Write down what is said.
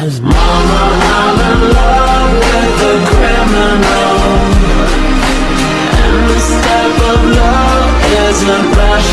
Cause mama, I'm in love with a criminal. And the step of love is a rush